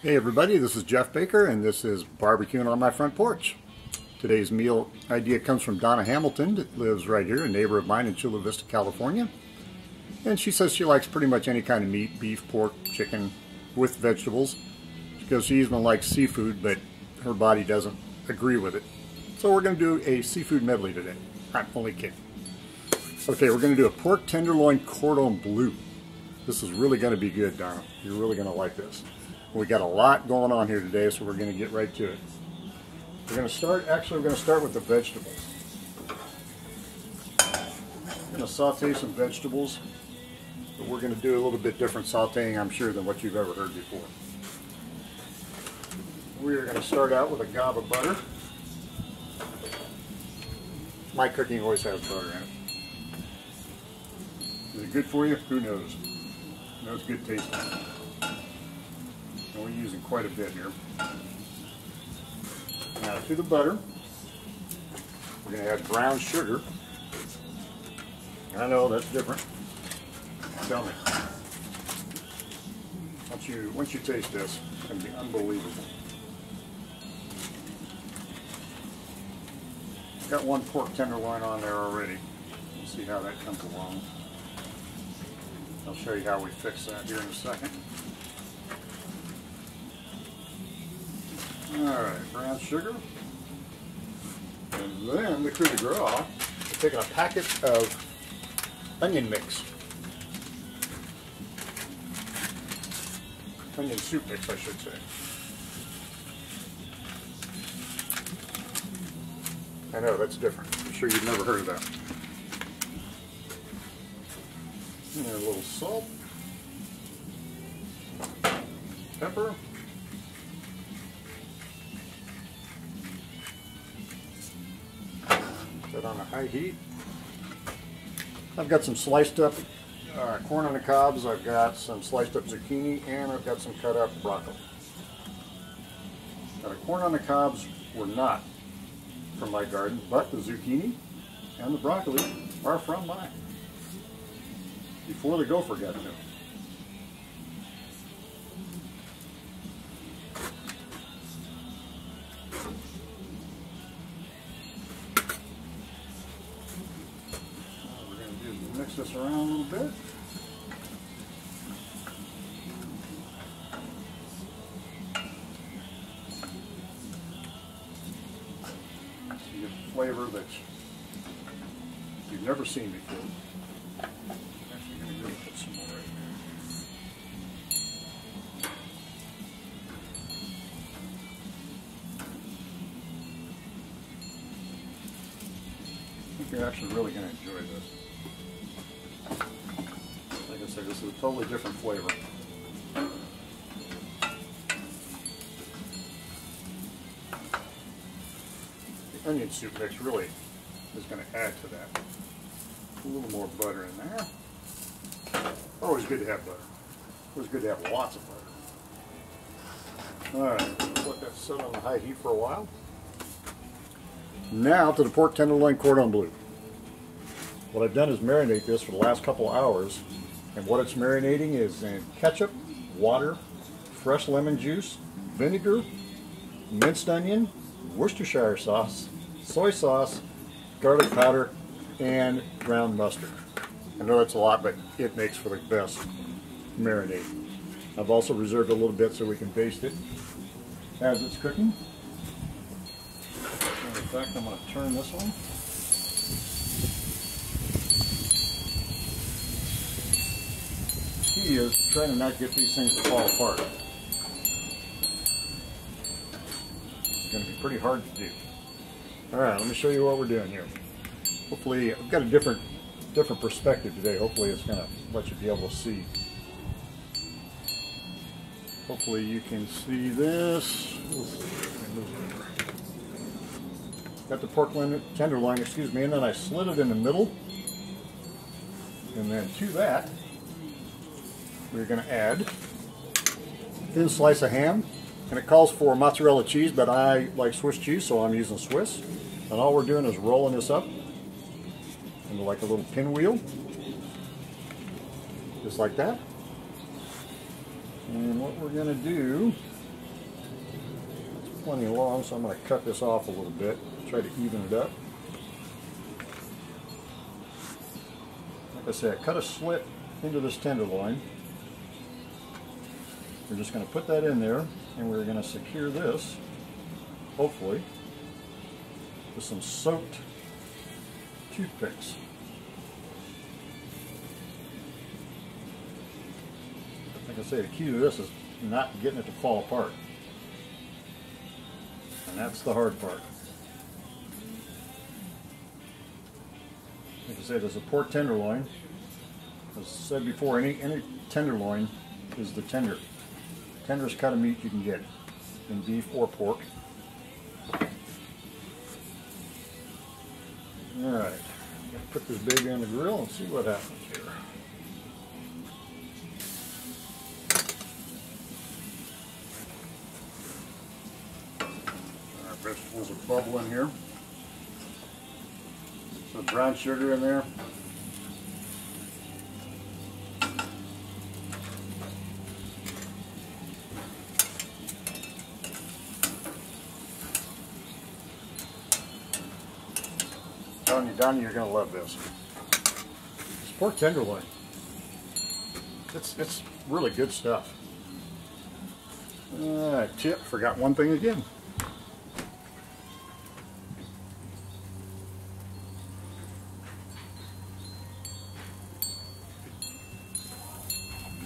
Hey everybody, this is Jeff Baker and this is Barbecuing on My Front Porch. Today's meal idea comes from Donna Hamilton that lives right here, a neighbor of mine in Chula Vista, California. And she says she likes pretty much any kind of meat, beef, pork, chicken, with vegetables. Because she even likes seafood, but her body doesn't agree with it. So we're going to do a seafood medley today. I'm only kidding. Okay, we're going to do a pork tenderloin cordon bleu. This is really going to be good, Donna. You're really going to like this. We got a lot going on here today, so we're going to get right to it. We're going to start, actually we're going to start with the vegetables. I'm going to saute some vegetables, but we're going to do a little bit different sauteing, I'm sure, than what you've ever heard before. We are going to start out with a gob of butter. My cooking always has butter in it. Is it good for you? Who knows? No, it's good tasting. We're using quite a bit here. Now to the butter, we're going to add brown sugar. I know that's different. Tell me. Once you once you taste this, it's going to be unbelievable. Got one pork tenderloin on there already. We'll see how that comes along. I'll show you how we fix that here in a second. Alright, brown sugar. And then the coup de grace, we're taking a packet of onion mix. Onion soup mix, I should say. I know, that's different. I'm sure you've never heard of that. And a little salt, pepper, Put on a high heat. I've got some sliced up uh, corn on the cobs, I've got some sliced up zucchini, and I've got some cut up broccoli. Now the corn on the cobs were not from my garden, but the zucchini and the broccoli are from mine. Before the gopher got to them. Around a little bit. You a flavor that you've never seen before. You're actually really going to enjoy this. Like this is a totally different flavor. The onion soup mix really is going to add to that. A little more butter in there. Always good to have butter. Always good to have lots of butter. Alright, let that sit on the high heat for a while. Now to the pork tenderloin cordon bleu. What I've done is marinate this for the last couple hours. And what it's marinating is in ketchup, water, fresh lemon juice, vinegar, minced onion, Worcestershire sauce, soy sauce, garlic powder, and ground mustard. I know that's a lot, but it makes for the best marinade. I've also reserved a little bit so we can baste it as it's cooking. In fact, I'm going to turn this one. Key is trying to not get these things to fall apart. It's going to be pretty hard to do. Alright, let me show you what we're doing here. Hopefully, I've got a different different perspective today. Hopefully it's going to let you be able to see. Hopefully you can see this. Got the pork tenderloin, excuse me, and then I slit it in the middle. And then to that, we're going to add thin slice of ham. And it calls for mozzarella cheese, but I like Swiss cheese, so I'm using Swiss. And all we're doing is rolling this up into like a little pinwheel. Just like that. And what we're going to do it's plenty long, so I'm going to cut this off a little bit, try to even it up. Like I said, cut a slit into this tenderloin. We're just going to put that in there, and we're going to secure this, hopefully, with some soaked toothpicks. Like I say, the key to this is not getting it to fall apart. And that's the hard part. Like I said, there's a pork tenderloin. As I said before, any, any tenderloin is the tender. Tenderest cut of meat you can get in beef or pork. Alright, put this baby on the grill and see what happens here. Our vegetables are bubbling here. Some brown sugar in there. Telling you, Donnie, you're gonna love this. It's pork tenderloin. It's it's really good stuff. Uh, tip, forgot one thing again.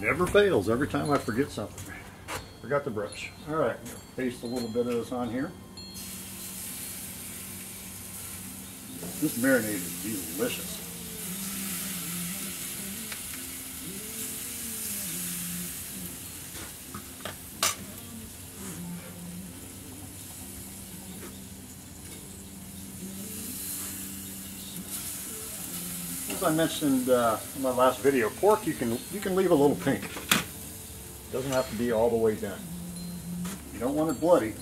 Never fails every time I forget something. Forgot the brush. All right, paste a little bit of this on here. This marinade is delicious. As I mentioned uh, in my last video, pork you can you can leave a little pink. It Doesn't have to be all the way done. You don't want it bloody,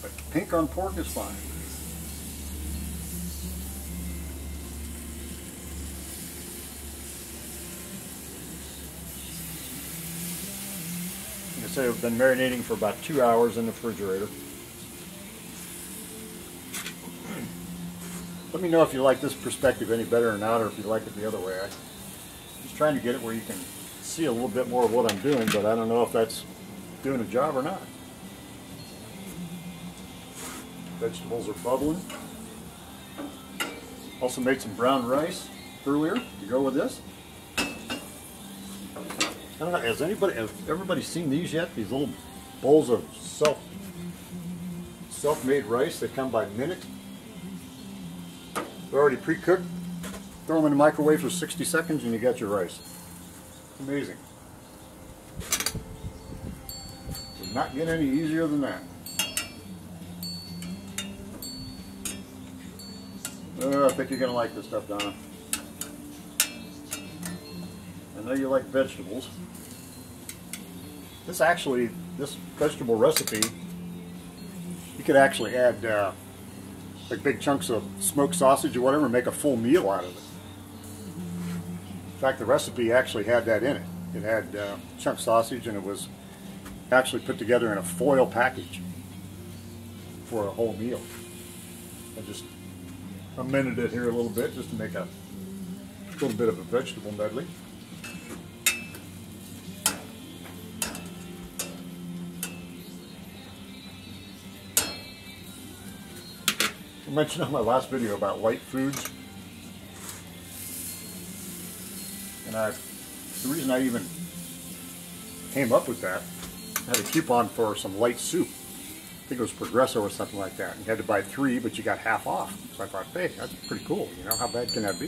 but pink on pork is fine. Say, I've been marinating for about two hours in the refrigerator. Let me know if you like this perspective any better or not, or if you like it the other way. I'm just trying to get it where you can see a little bit more of what I'm doing, but I don't know if that's doing a job or not. Vegetables are bubbling. Also made some brown rice earlier to go with this. I don't know, has anybody, has everybody seen these yet? These little bowls of self, self-made rice that come by minute. They're already pre-cooked. Throw them in the microwave for 60 seconds and you got your rice. Amazing. Not get any easier than that. Oh, I think you're going to like this stuff, Donna. Know you like vegetables. This actually, this vegetable recipe, you could actually add uh, like big chunks of smoked sausage or whatever and make a full meal out of it. In fact, the recipe actually had that in it. It had uh, chunk sausage and it was actually put together in a foil package for a whole meal. I just amended it here a little bit just to make a little bit of a vegetable medley. Mentioned on my last video about white foods. And I, the reason I even came up with that, I had a coupon for some light soup. I think it was Progresso or something like that. And you had to buy three, but you got half off. So I thought, hey, that's pretty cool. You know, how bad can that be?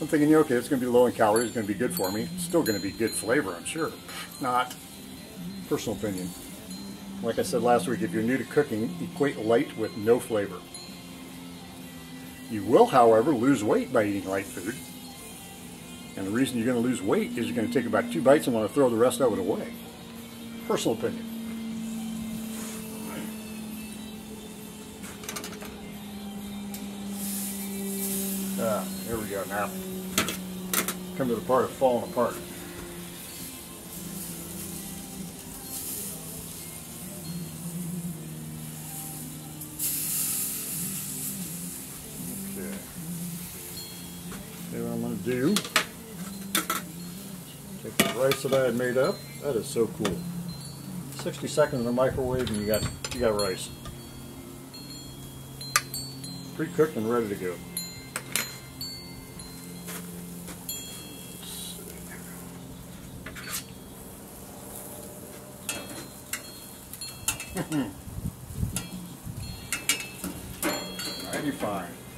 I'm thinking, okay, it's going to be low in calories, it's going to be good for me. It's still going to be good flavor, I'm sure. Not. Personal opinion. Like I said last week, if you're new to cooking, equate light with no flavor. You will, however, lose weight by eating light food. And the reason you're going to lose weight is you're going to take about two bites and want to throw the rest of it away. Personal opinion. Ah, here we go now. Come to the part of falling apart. do. Take the rice that I had made up. That is so cool. 60 seconds in the microwave and you got you got rice. Pre-cooked and ready to go. Ninety-five.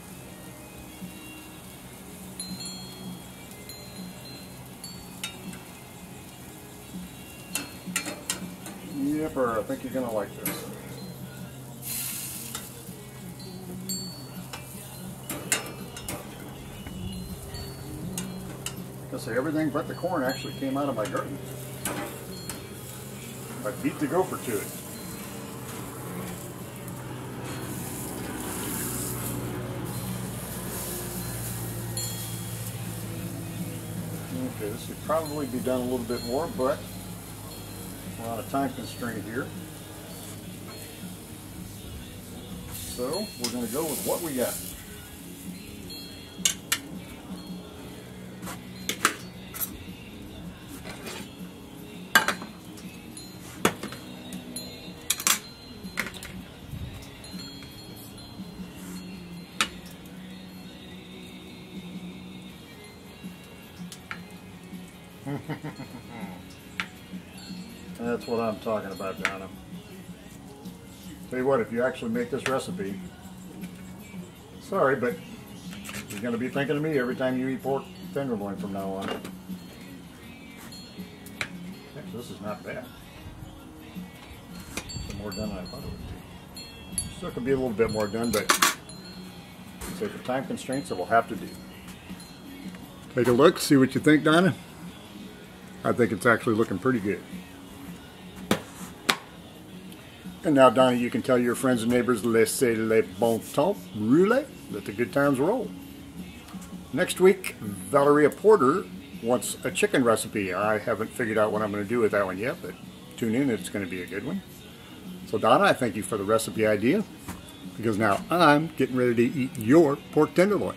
fine. Yipper, I think you're gonna like this. I say everything but the corn actually came out of my garden. I beat the gopher to it. Okay, this should probably be done a little bit more, but we're on a time constraint here. So we're going to go with what we got. That's what I'm talking about, Donna. Tell you what, if you actually make this recipe, sorry, but you're going to be thinking of me every time you eat pork tenderloin from now on. This is not bad. It's more done than I thought it would be. Still could be a little bit more done, but so for time constraints, it will have to do. Take a look, see what you think, Donna. I think it's actually looking pretty good. And now, Donnie, you can tell your friends and neighbors, laissez le bon temps rouler, let the good times roll. Next week, Valeria Porter wants a chicken recipe. I haven't figured out what I'm going to do with that one yet, but tune in, it's going to be a good one. So, Donna, I thank you for the recipe idea, because now I'm getting ready to eat your pork tenderloin.